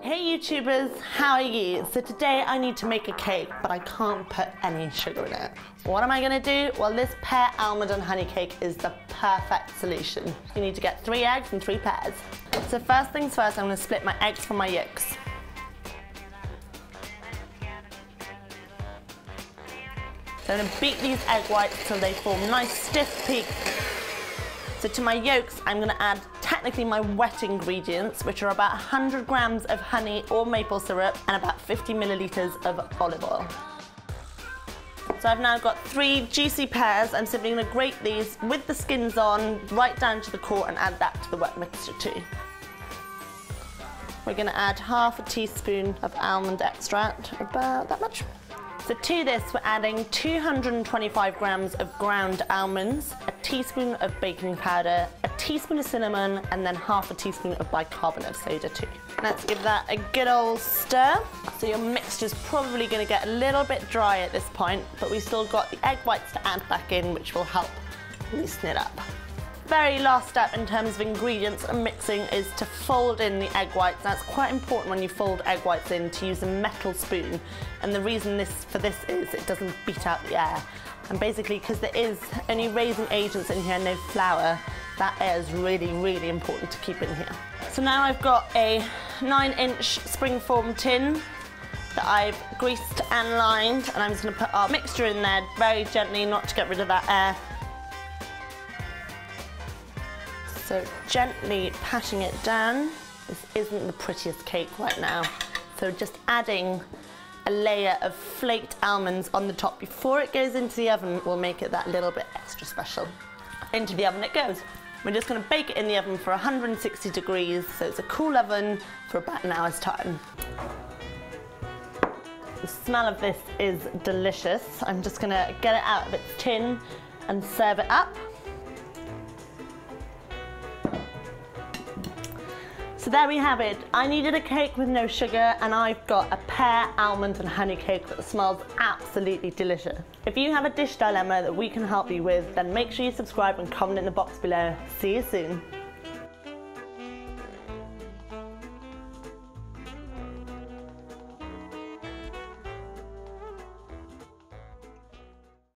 Hey YouTubers, how are you? So today I need to make a cake, but I can't put any sugar in it. What am I gonna do? Well, this pear almond and honey cake is the perfect solution. You need to get three eggs and three pears. So first things first, I'm gonna split my eggs from my yolks. So I'm gonna beat these egg whites till they form nice stiff peaks. So to my yolks, I'm gonna add technically my wet ingredients, which are about 100 grams of honey or maple syrup and about 50 milliliters of olive oil. So I've now got three juicy pears. I'm simply gonna grate these with the skins on, right down to the core and add that to the wet mixture too. We're gonna add half a teaspoon of almond extract, about that much. So to this, we're adding 225 grams of ground almonds, a teaspoon of baking powder, teaspoon of cinnamon, and then half a teaspoon of bicarbonate of soda too. Let's give that a good old stir. So your mixture's probably gonna get a little bit dry at this point, but we've still got the egg whites to add back in, which will help loosen it up very last step in terms of ingredients and mixing is to fold in the egg whites. That's quite important when you fold egg whites in to use a metal spoon. And the reason this for this is it doesn't beat out the air. And basically, because there is only raising agents in here, no flour, that air is really, really important to keep in here. So now I've got a nine inch springform tin that I've greased and lined, and I'm just gonna put our mixture in there very gently, not to get rid of that air. So gently patting it down. This isn't the prettiest cake right now. So just adding a layer of flaked almonds on the top before it goes into the oven will make it that little bit extra special. Into the oven it goes. We're just gonna bake it in the oven for 160 degrees, so it's a cool oven for about an hour's time. The smell of this is delicious. I'm just gonna get it out of its tin and serve it up. So there we have it. I needed a cake with no sugar and I've got a pear, almond and honey cake that smells absolutely delicious. If you have a dish dilemma that we can help you with, then make sure you subscribe and comment in the box below. See you soon.